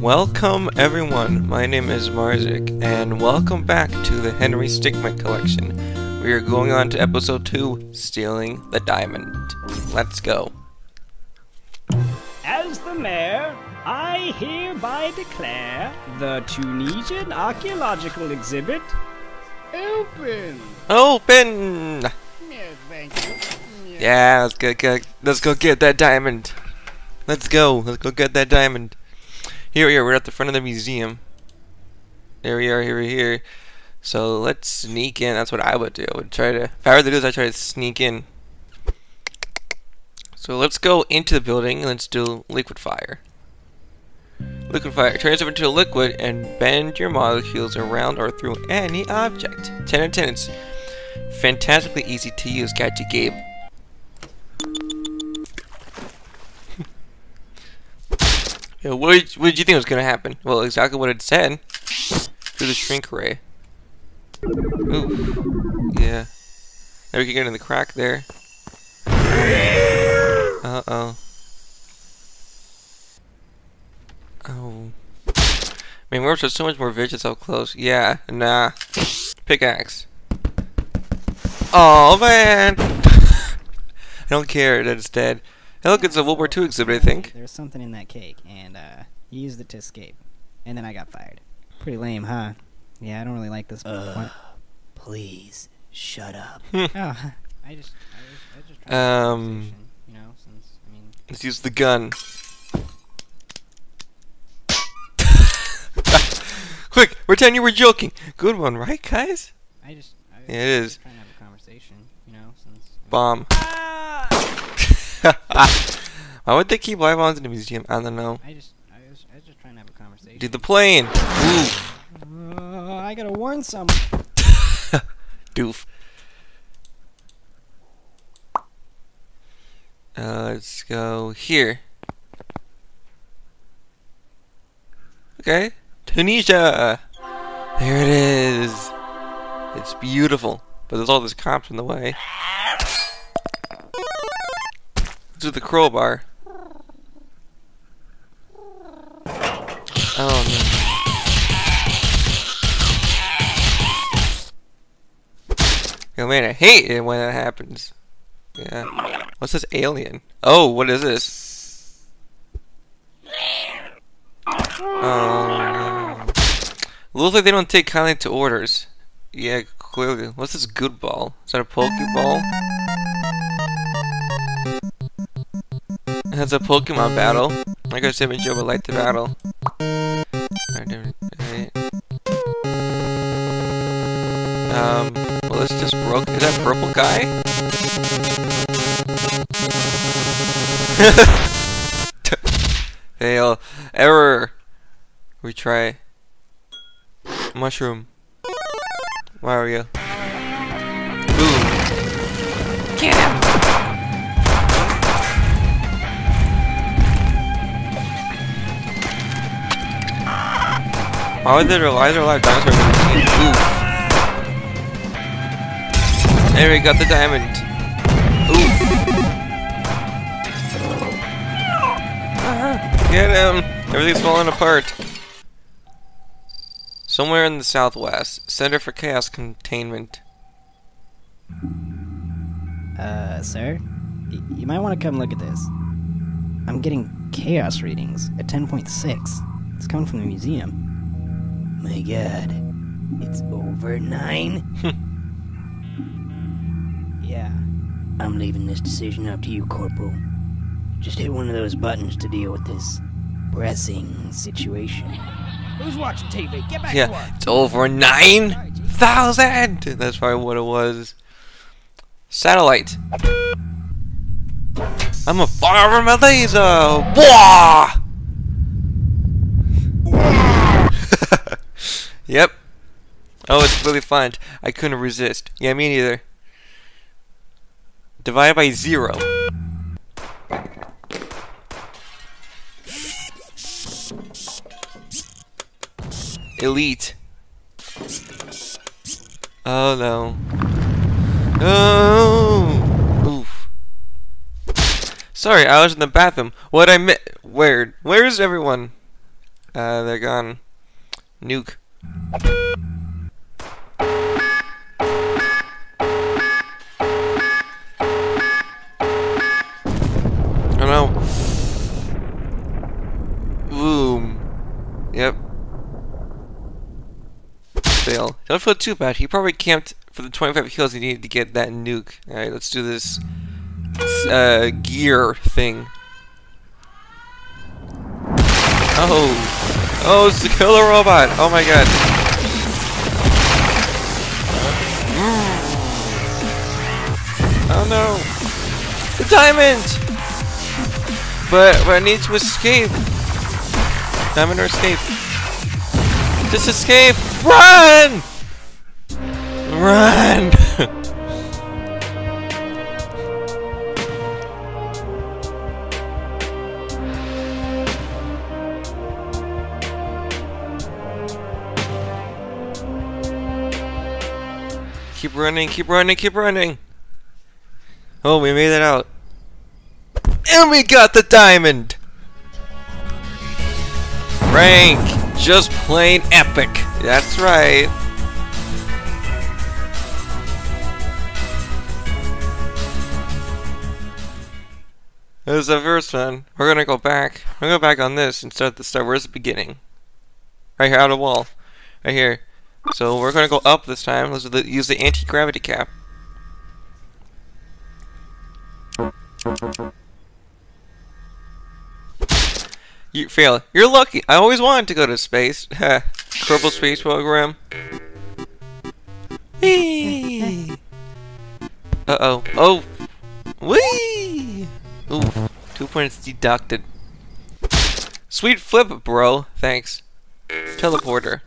Welcome everyone, my name is Marzzik, and welcome back to the Henry Stickmin collection. We are going on to episode 2, Stealing the Diamond. Let's go. As the mayor, I hereby declare the Tunisian archaeological exhibit open. Open! Yes, thank you. Yeah, let's go, go, let's go get that diamond. Let's go, let's go get that diamond. Here we are, we're at the front of the museum. There we are, here we here. So let's sneak in, that's what I would do. I would try to, if I were to do this, I'd try to sneak in. So let's go into the building let's do Liquifier. Liquid fire turns over into a liquid and bend your molecules around or through any object. 10 out of 10, it's fantastically easy to use, Gadget Gabe. What, did, what did you think was going to happen? Well, exactly what it said. Through the shrink ray. Ooh. Yeah. Now we can get in the crack there. Uh-oh. Oh. Man, we're so much more vicious up close. Yeah, nah. Pickaxe. Oh man! I don't care that it's dead. Hey, look, it's a World War II exhibit, I think. There was something in that cake, and uh, he used it to escape. And then I got fired. Pretty lame, huh? Yeah, I don't really like this. Uh, please, shut up. oh, I just, I just, I just tried Um, have you know, since I mean, Let's use the gun. Quick, pretend you were joking. Good one, right, guys? I just, I Yeah, it was is. trying to have a conversation, you know, since. I mean- Bomb. Why would they keep live bombs in the museum? I don't know. I just, I was, I was just trying to have a conversation. Dude, the plane. Ooh, Uh, I gotta warn some. doof. Uh, let's go here. Okay, Tunisia. There it is. It's beautiful, but there's all this cops in the way. To the crowbar. Oh no. Yo man, I hate it when that happens. Yeah. What's this alien? Oh, what is this? Oh. Looks like they don't take kindly to orders. Yeah, clearly. What's this good ball? Is that a Pokeball? That's a Pokemon battle. I Sim and Joe would like the battle. Um, well, this just broke. Is that purple guy? Fail. Error. Retry. Mushroom. Mario. Boom. Get him! Why would there why is there a lot of dinosaurs in this game? There we got the diamond. Ooh. Get him! Everything's falling apart. Somewhere in the southwest. Center for Chaos Containment. Uh, sir, y- you might want to come look at this. I'm getting chaos readings at 10.6. It's coming from the museum. My god. It's over nine? Yeah. I'm leaving this decision up to you, Corporal. Just hit one of those buttons to deal with this pressing situation. Who's watching TV? Get back to Yeah, work. it's over 9,000! That's probably what it was. Satellite. I'm a fire from a laser! Wah! Yep. Oh, it's really fun. I couldn't resist. Yeah, me neither. Divided by zero. Elite. Oh no. Oh. Oof. Sorry, I was in the bathroom. What I mi- Where? Where's everyone? Uh, they're gone. Nuke. Don't feel too bad. He probably camped for the 25 kills he needed to get that nuke. Alright, let's do this uh, gear thing. Oh. Oh, it's the killer robot. Oh my god. Oh no. The diamond! But, but I need to escape. Diamond or escape. Just escape! Run! Run! running, keep running, keep running! Oh, we made it out. And we got the diamond! Rank! Just plain epic. That's right. It was the first one. We're gonna go back. We're gonna go back on this and start the start. Where's the beginning? Right here, out of wall. Right here. So we're gonna go up this time. Let's use the anti-gravity cap. You fail. You're lucky. I always wanted to go to space. Kerbal Space Program. Whee! Uh-oh. Oh! Whee! Ooh. Two points deducted. Sweet flip, bro. Thanks. Teleporter.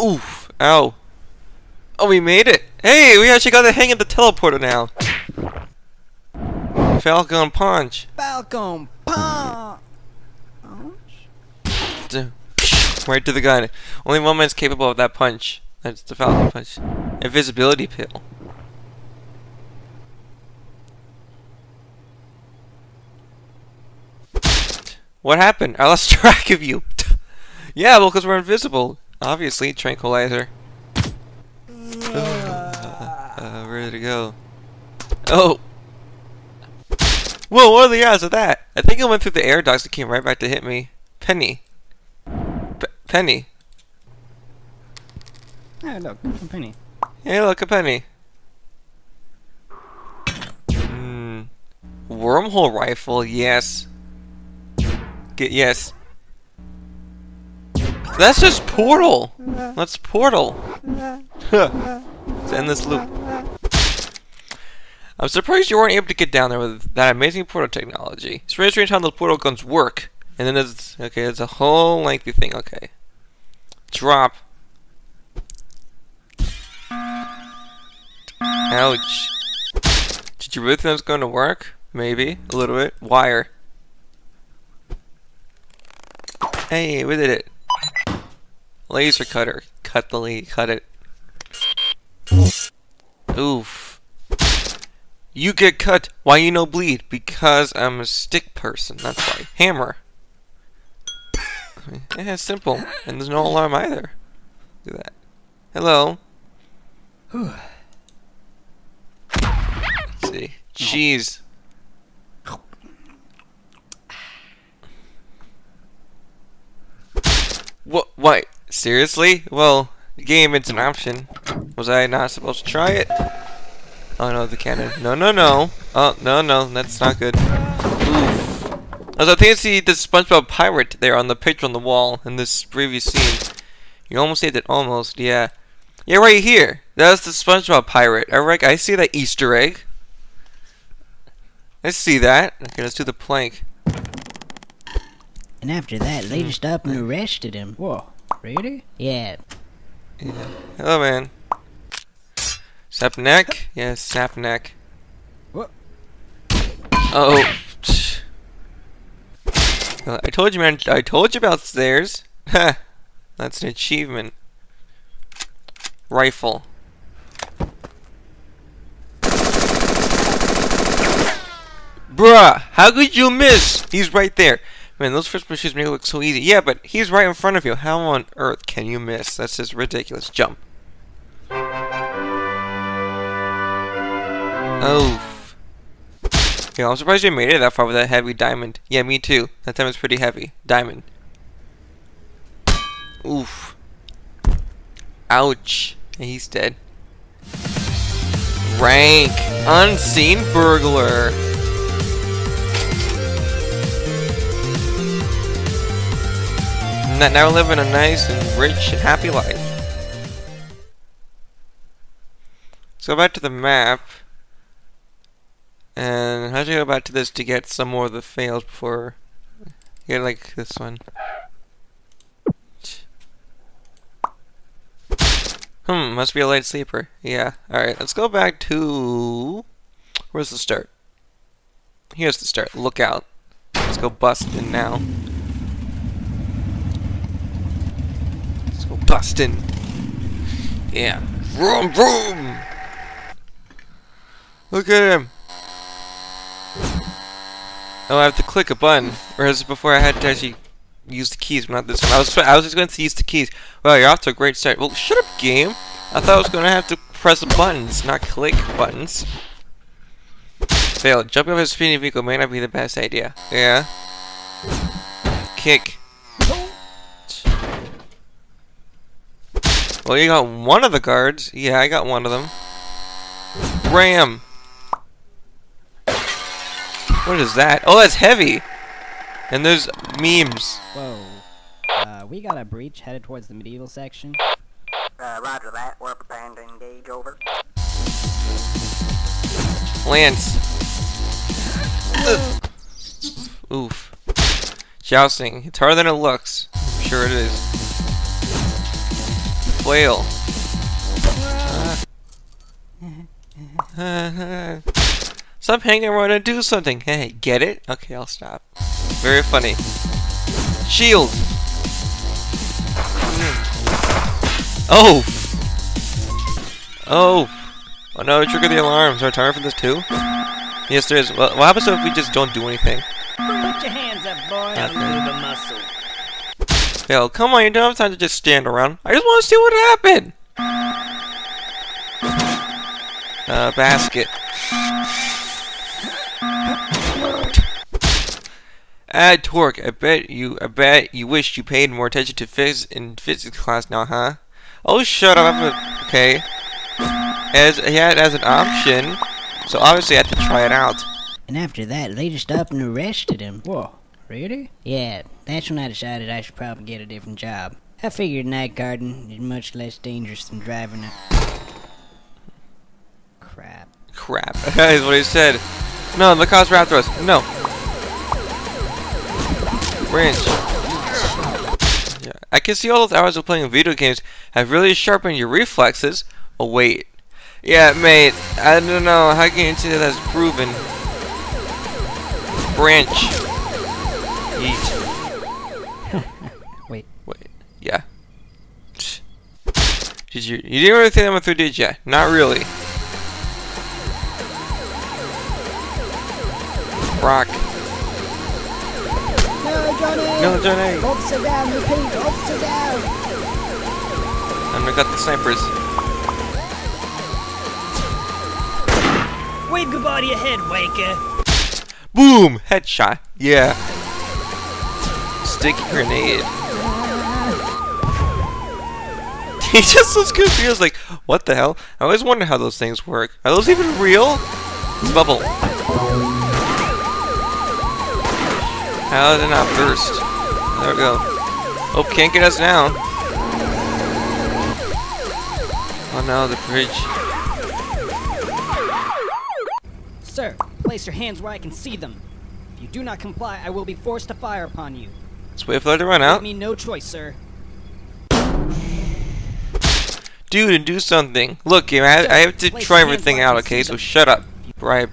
Oof. Ow. Oh, we made it. Hey, we actually got the hang of the teleporter now. Falcon Punch. Falcon Punch! Right to the gun. Only one man's capable of that punch. That's the Falcon Punch. Invisibility pill. What happened? I lost track of you. yeah, well, because we're invisible. Obviously, tranquilizer. Uh, uh, ready to go. Oh! Whoa, what are the odds of that? I think it went through the air ducts and came right back to hit me. Penny. P Penny. Hey, look, a penny. Hey, look, a penny. Hmm. Wormhole rifle, yes. Get yes. That's just Portal. Mm-hmm. That's Portal. Mm-hmm. Let's end this loop. Mm-hmm. I'm surprised you weren't able to get down there with that amazing portal technology. It's really strange how those portal guns work. And then there's okay, it's a whole lengthy thing. Okay, drop. Ouch. Did you really think that was going to work? Maybe a little bit. Wire. Hey, we did it. Laser cutter. Cut the lead. Cut it. Oof. You get cut. Why you no bleed? Because I'm a stick person. That's why. Hammer. Yeah, it's simple. And there's no alarm either. At that. Hello. Let's see. Jeez. What? Why? Seriously? Well, the game, it's an option. Was I not supposed to try it? Oh no, the cannon. No, no, no. Oh, no, no, that's not good. Oof. I was thinking see the SpongeBob pirate there on the picture on the wall in this previous scene. You almost saved it, almost, yeah. Yeah, right here. That's the SpongeBob pirate. Alright, I see that Easter egg. I see that. Okay, let's do the plank. And after that, they hmm. just up and arrested him. Whoa, Really? Yeah. yeah. Hello, man. Sapneck? yes, Sapneck. What? Uh oh. I told you, man. I told you about stairs. That's an achievement. Rifle. Bruh, how could you miss? He's right there. Man, those first pushes make it look so easy. Yeah, but he's right in front of you. How on earth can you miss? That's just ridiculous. Jump. Oof. Yeah, I'm surprised you made it that far with that heavy diamond. Yeah, me too. That diamond's pretty heavy. Diamond. Oof. Ouch. He's dead. Rank. Unseen burglar. N- Now living a nice and rich and happy life. Go back to the map. And how should I go back to this to get some more of the fails before get like this one? Hmm, must be a light sleeper. Yeah. Alright, let's go back to where's the start? Here's the start. Look out. Let's go bust in now. Let's bustin'. Yeah. Vroom vroom! Look at him! Oh, I have to click a button. Whereas before I had to actually use the keys, but not this one. I was I was just going to use the keys. Well, you're off to a great start. Well, shut up, game. I thought I was going to have to press buttons, not click buttons. Fail. Jumping off a speeding vehicle may not be the best idea. Yeah. Kick. Well, you got one of the guards. Yeah, I got one of them. Ram. What is that? Oh, that's heavy. And there's memes. Whoa. Uh, we got a breach headed towards the medieval section. Uh, roger that. We're preparing to engage over. Lance. Ugh. Oof. Jousting. It's harder than it looks. I'm sure it is. Ah. Stop hanging around and do something. Hey, get it? Okay, I'll stop. Very funny. Shield. Mm. Oh. Oh. Oh no, trigger the alarm. Is there a timer for this too? Yes, there is. Well, what happens if we just don't do anything? Put your hands up, boy. Okay. Move a muscle. Hell, come on, you don't have time to just stand around. I just want to see what happened. Uh, basket. Add torque. I bet you. I bet you wish you paid more attention to phys in physics class now, huh? Oh, shut up. Okay. As he had as an option, so obviously I had to try it out. And after that, they just up and arrested him. Whoa. Really? Yeah, that's when I decided I should probably get a different job. I figured night guarding is much less dangerous than driving a... Crap. Crap. That is what he said. No, the cops were after us. No. Branch. Yeah. I can see all those hours of playing video games have really sharpened your reflexes. Oh, wait. Yeah, mate. I don't know. How can you say that that's proven? Branch. Yeet. Wait. Wait. Yeah. Did you? You didn't really think that went through, did ya? Not really. Rock. No, Johnny! No, Johnny. Officer down, repeat, officer down! And I got the snipers. Wave goodbye to your head, Waker. Boom! Headshot. Yeah. Sticky grenade. he just looks confused, like, what the hell? I always wonder how those things work. Are those even real? Bubble. How did it not burst? There we go. Oh, can't get us now. Oh no, the bridge. Sir, place your hands where I can see them. If you do not comply, I will be forced to fire upon you. Let's wait for it to run out. me no choice, sir. Dude, and do something. Look, I, I have to try everything out, okay? So shut up. Bribe.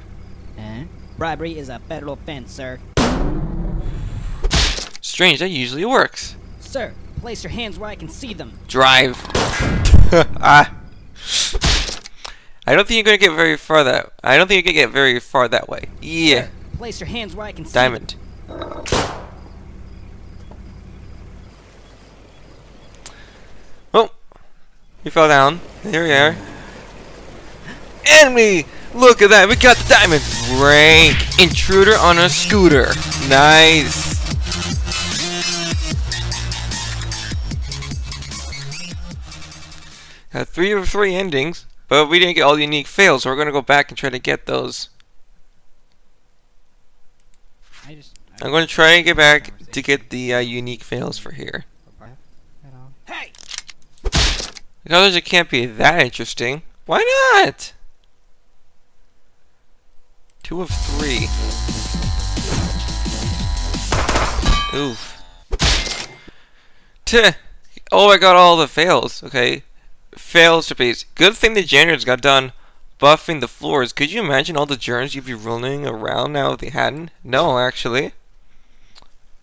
Eh? Bribery is a federal offense, sir. Strange, that usually works. Sir, place your hands where I can see them. Drive. ah. I don't think you're gonna get very far that. I don't think you're gonna get very far that way. Yeah. Place your hands where I can see. Diamond. Oh, he fell down. Here we are. Enemy! Look at that, we got the diamond! Rank! Intruder on a scooter. Nice! Got three of three endings, but we didn't get all the unique fails, so we're gonna go back and try to get those. I just. I'm going to try and get back to get the uh, unique fails for here. Hey! Others, it can't be that interesting. Why not? Two of three. Oof. Tuh. Oh, I got all the fails. Okay. Fails to base. Good thing the janitors got done buffing the floors. Could you imagine all the germs you'd be running around now if they hadn't? No, actually.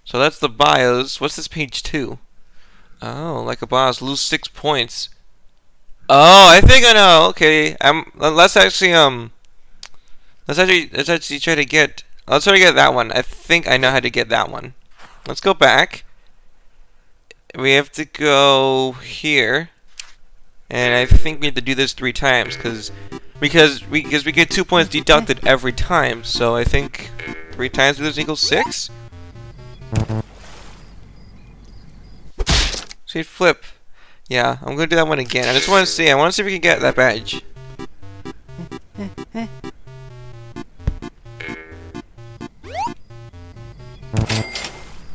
So that's the bios. What's this page two? Oh, like a boss, lose six points. Oh, I think I know. Okay, um, let's actually um, let's actually let's actually try to get. Let's try to get that one. I think I know how to get that one. Let's go back. We have to go here, and I think we have to do this three times because because we because we get two points deducted every time. So I think three times this equals six. See, flip. Yeah, I'm gonna do that one again. I just want to see. I want to see if we can get that badge.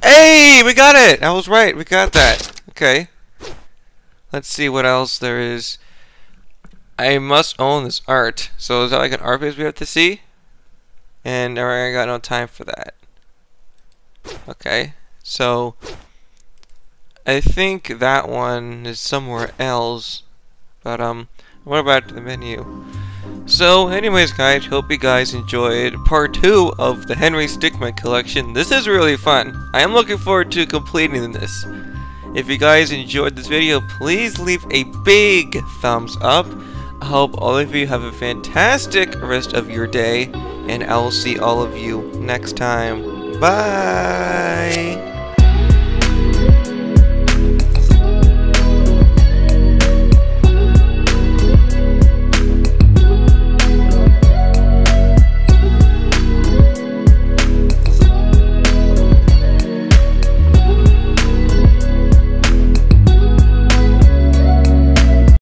Hey, we got it! I was right. We got that. Okay. Let's see what else there is. I must own this art. So is that like an art page we have to see? And I got no time for that. Okay. So I think that one is somewhere else. But, um, what about the menu? So, anyways, guys, hope you guys enjoyed part 2 of the Henry Stickmin collection. This is really fun. I am looking forward to completing this. If you guys enjoyed this video, please leave a big thumbs up. I hope all of you have a fantastic rest of your day, and I will see all of you next time. Bye!